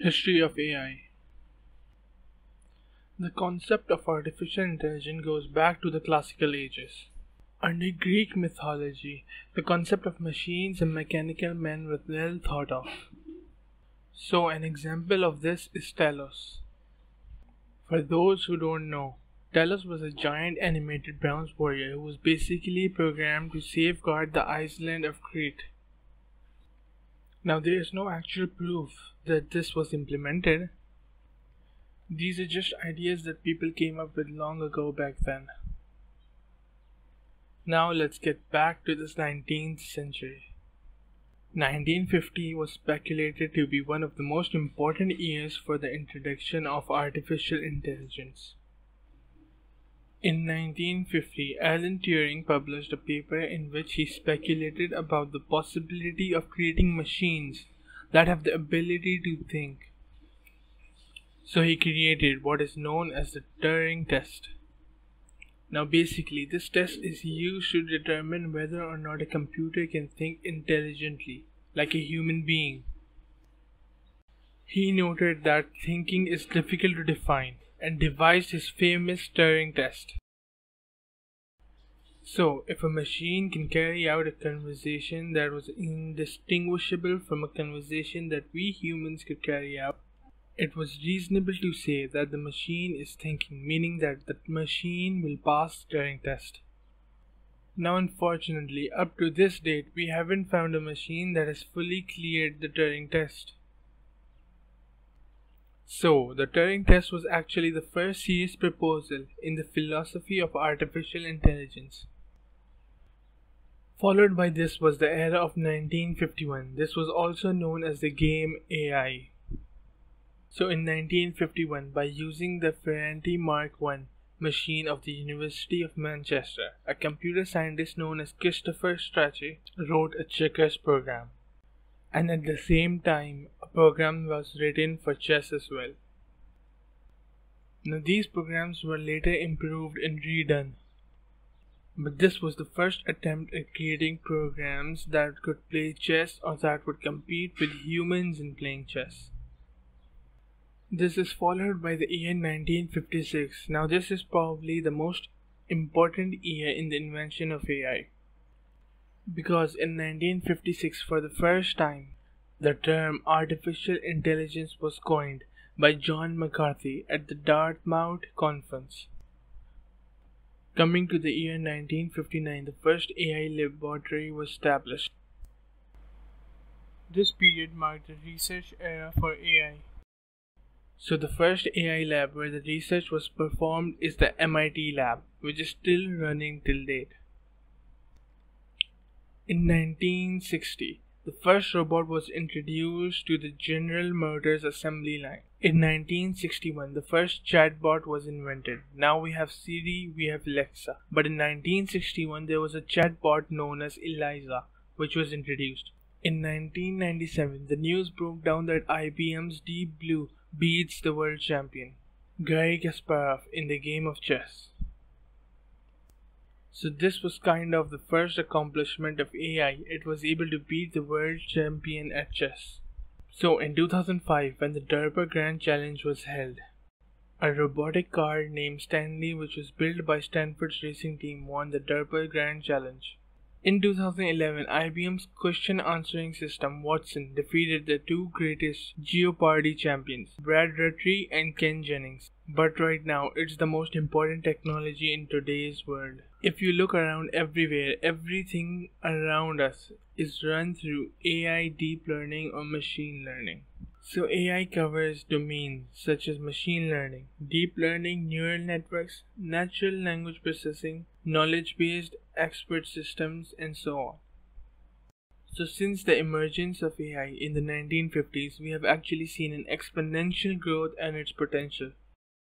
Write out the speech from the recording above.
History of AI The concept of artificial intelligence goes back to the classical ages. Under Greek mythology, the concept of machines and mechanical men was well thought of. So, an example of this is Talos. For those who don't know, Talos was a giant animated bronze warrior who was basically programmed to safeguard the island of Crete. Now, there is no actual proof that this was implemented. These are just ideas that people came up with long ago back then. Now, let's get back to this 19th century. 1950 was speculated to be one of the most important years for the introduction of artificial intelligence. In 1950, Alan Turing published a paper in which he speculated about the possibility of creating machines that have the ability to think. So he created what is known as the Turing test. Now, basically, this test is used to determine whether or not a computer can think intelligently, like a human being. He noted that thinking is difficult to define and devised his famous Turing test. So, if a machine can carry out a conversation that was indistinguishable from a conversation that we humans could carry out, it was reasonable to say that the machine is thinking, meaning that the machine will pass the Turing test. Now, unfortunately, up to this date, we haven't found a machine that has fully cleared the Turing test. So, the Turing test was actually the first serious proposal in the philosophy of artificial intelligence. Followed by this was the era of 1951. This was also known as the game AI. So, in 1951, by using the Ferranti Mark I machine of the University of Manchester, a computer scientist known as Christopher Strachey wrote a checkers program and at the same time a program was written for chess as well. Now these programs were later improved and redone. But this was the first attempt at creating programs that could play chess or that would compete with humans in playing chess. This is followed by the year 1956. Now this is probably the most important year in the invention of AI because in 1956 for the first time the term artificial intelligence was coined by John McCarthy at the Dartmouth conference. Coming to the year 1959, the first AI laboratory was established. This period marked the research era for AI. So, the first AI lab where the research was performed is the MIT lab, which is still running till date. In 1960, the first robot was introduced to the General Motors assembly line. In 1961, the first chatbot was invented. Now we have Siri, we have Alexa. But in 1961, there was a chatbot known as Eliza, which was introduced. In 1997, the news broke down that IBM's Deep Blue beats the world champion, Garry Kasparov, in the game of chess. So this was kind of the first accomplishment of AI. It was able to beat the world champion at chess. So in 2005 when the DARPA Grand Challenge was held, a robotic car named Stanley which was built by Stanford's racing team won the DARPA Grand Challenge. In 2011, IBM's question answering system Watson defeated the two greatest Jeopardy champions, Brad Rutter and Ken Jennings. But right now, it's the most important technology in today's world. If you look around everywhere, everything around us is run through AI, deep learning, or machine learning. So AI covers domains such as machine learning, deep learning, neural networks, natural language processing, knowledge-based expert systems, and so on. So since the emergence of AI in the 1950s, we have actually seen an exponential growth and its potential.